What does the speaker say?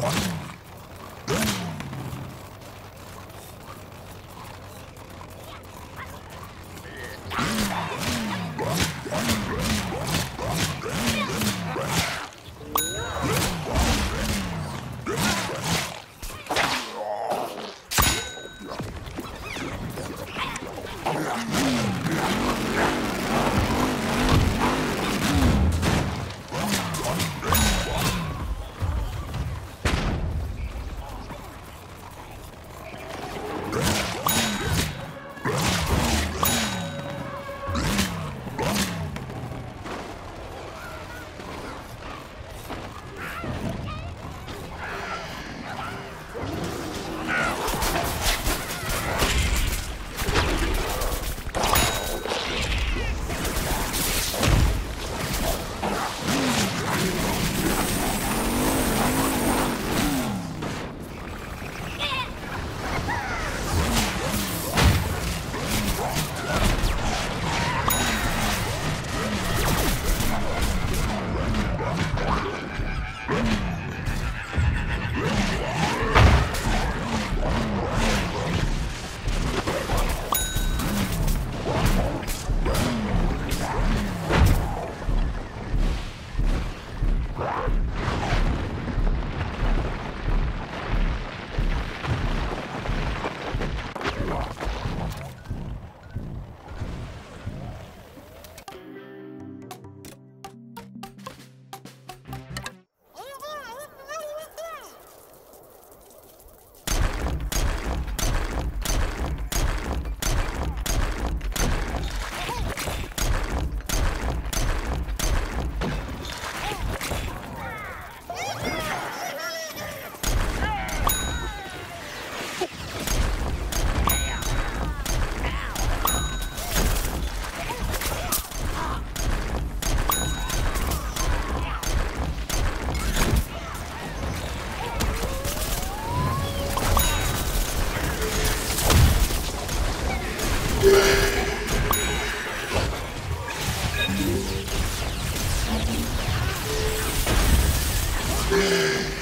What? Hey!